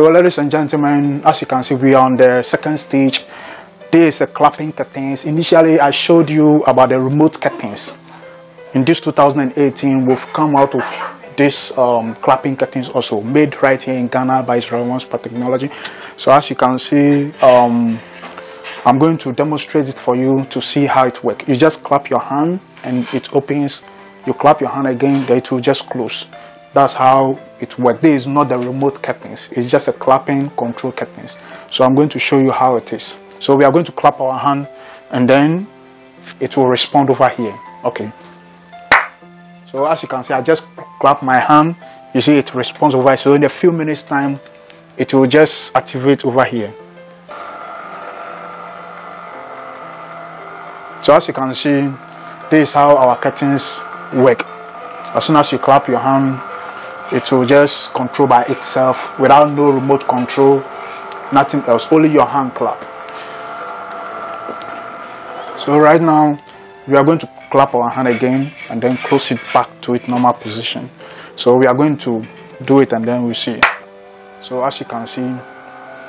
So ladies and gentlemen, as you can see, we are on the second stage. This is a clapping curtains. Initially, I showed you about the remote curtains. In this 2018, we've come out of this um, clapping curtains also made right here in Ghana by Israel One Super Technology. So as you can see, um, I'm going to demonstrate it for you to see how it works. You just clap your hand and it opens. You clap your hand again, it will just close. That's how it works. This is not the remote curtains. It's just a clapping control curtains. So I'm going to show you how it is. So we are going to clap our hand and then it will respond over here. Okay. So as you can see, I just clap my hand. You see it responds over here. So in a few minutes time, it will just activate over here. So as you can see, this is how our curtains work. As soon as you clap your hand, it will just control by itself without no remote control, nothing else, only your hand clap. So right now, we are going to clap our hand again and then close it back to its normal position. So we are going to do it and then we see. So as you can see,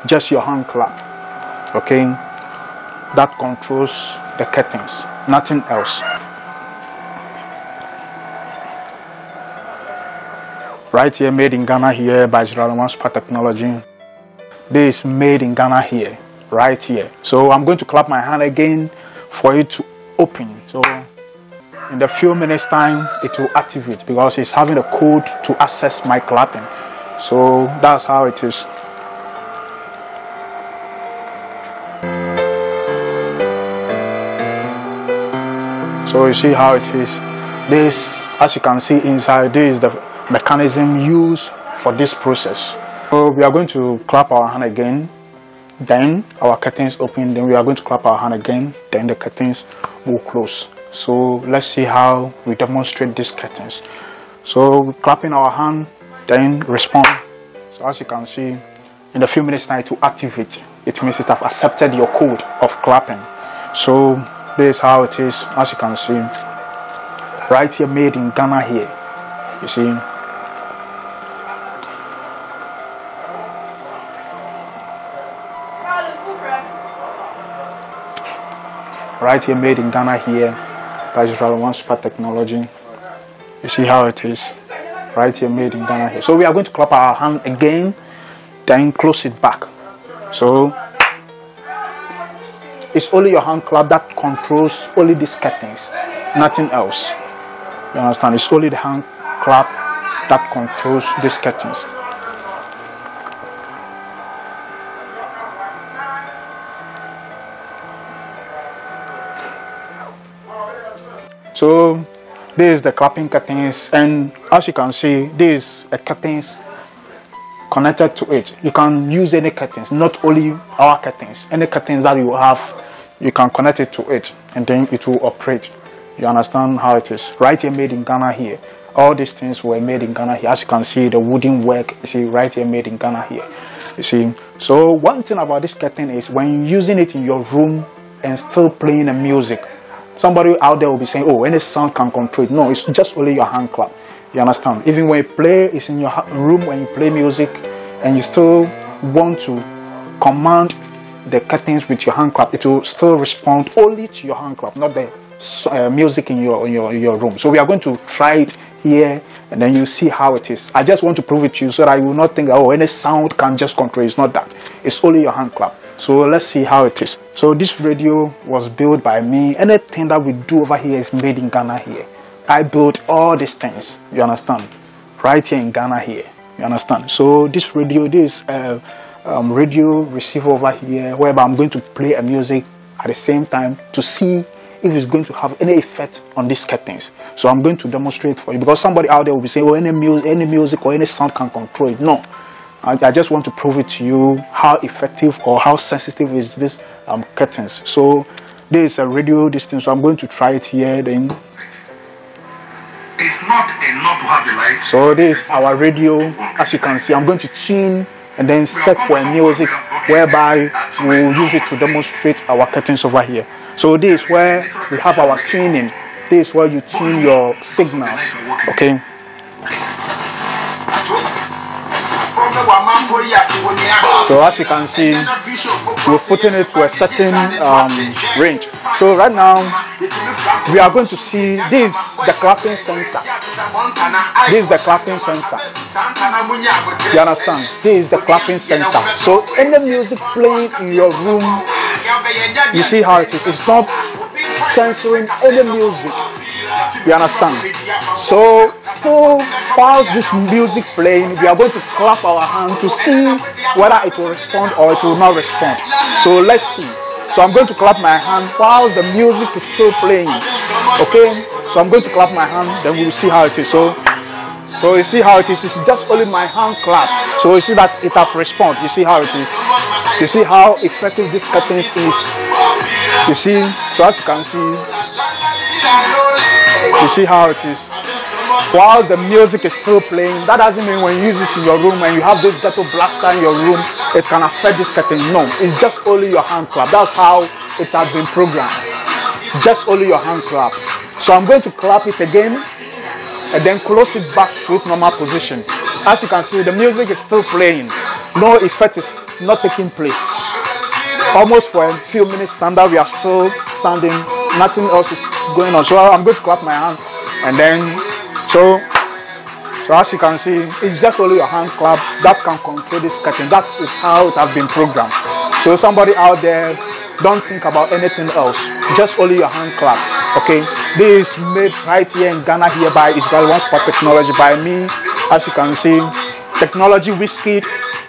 just your hand clap, okay? That controls the curtains, nothing else. Right here made in Ghana here by One Super Technology. This is made in Ghana here, right here. So I'm going to clap my hand again for it to open. So in the few minutes time, it will activate because it's having a code to access my clapping. So that's how it is. So you see how it is. This, as you can see inside, this is the mechanism used for this process. So we are going to clap our hand again, then our curtains open, then we are going to clap our hand again, then the curtains will close. So let's see how we demonstrate these curtains. So clapping our hand, then respond. So as you can see, in a few minutes time to activate, it means it have accepted your code of clapping. So this is how it is, as you can see, right here made in Ghana here. You see, right here made in Ghana here by Israel One Super Technology. You see how it is right here made in Ghana here. So we are going to clap our hand again, then close it back. So it's only your hand clap that controls only these curtains, nothing else. You understand? It's only the hand clap that controls these curtains. So this is the clapping curtains and as you can see this is a curtains connected to it. You can use any curtains, not only our curtains. Any curtains that you have, you can connect it to it and then it will operate. You understand how it is. Right here made in Ghana here. All these things were made in Ghana here. As you can see, the wooden work, you see, right here made in Ghana here. You see. So one thing about this curtain is when using it in your room and still playing the music, Somebody out there will be saying, oh, any sound can control it. No, it's just only your hand clap. You understand? Even when you play, it's in your room when you play music and you still want to command the curtains with your hand clap, it will still respond only to your hand clap, not the uh, music in your, in your, in your room. So we are going to try it here and then you see how it is. I just want to prove it to you so that you will not think, oh, any sound can just control. It's not that. It's only your hand clap. So let's see how it is. So this radio was built by me. Anything that we do over here is made in Ghana here. I built all these things, you understand? Right here in Ghana here, you understand? So this radio, this uh, um, radio receiver over here, whereby I'm going to play a music at the same time to see if it's going to have any effect on these curtains. So I'm going to demonstrate for you because somebody out there will be saying, oh, any music, any music or any sound can control it. No, I, I, just want to prove it to you how effective or how sensitive is this um, curtains. So there is a radio distance, so I'm going to try it here then. It's not enough to have the light. So this is our radio. As you can see, I'm going to tune and then set for a music whereby we'll use it to demonstrate our curtains over here. So this is where we have our tuning. This is where you tune your signals. Okay. So as you can see, we're putting it to a certain um, range. So right now, we are going to see this the clapping sensor. This is the clapping sensor. You understand? This is the clapping sensor. So any music playing in your room, you see how it is. It's not censoring any music. You understand? So still whilst this music playing, we are going to clap our hand to see whether it will respond or it will not respond. So let's see. So I'm going to clap my hand whilst the music is still playing. Okay? So I'm going to clap my hand, then we'll see how it is. So so you see how it is. It's just only my hand clap. So you see that it have respond. You see how it is. You see how effective this curtains is. You see. So as you can see, you see how it is. While the music is still playing, that doesn't mean when you use it in your room and you have this ghetto blaster in your room, it can affect this curtain. No, it's just only your hand clap. That's how it has been programmed. Just only your hand clap. So I'm going to clap it again and then close it back to its normal position. As you can see, the music is still playing. No effect is not taking place. Almost for a few minutes standard, we are still standing. Nothing else is going on. So I'm going to clap my hand and then so so as you can see, it's just only your hand clap that can control this curtain. That is how it has been programmed. So somebody out there, don't think about anything else. Just only your hand clap. Okay. This is made right here in Ghana here by Israel One Spot Technology by me. As you can see, technology WizKid,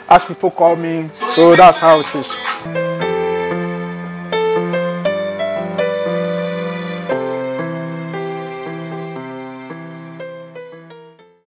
as people call me. So that's how it is.